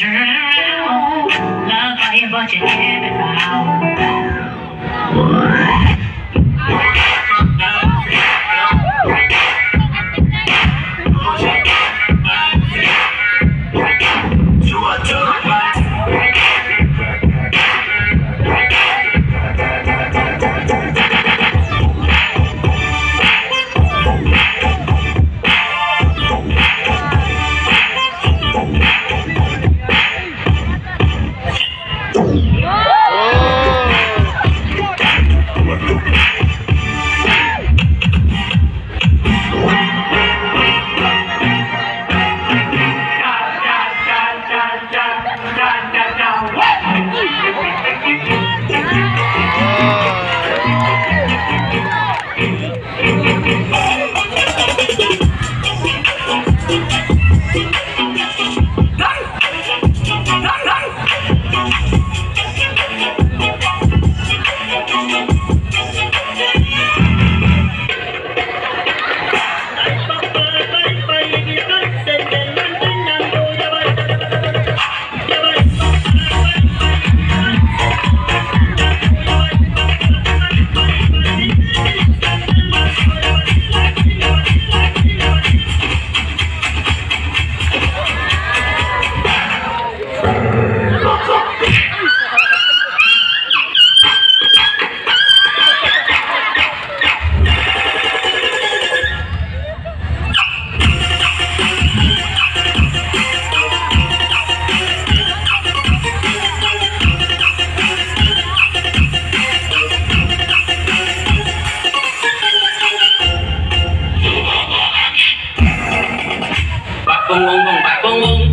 turn around. Love for you, but you never found. on the 嗡嗡嗡白嗡嗡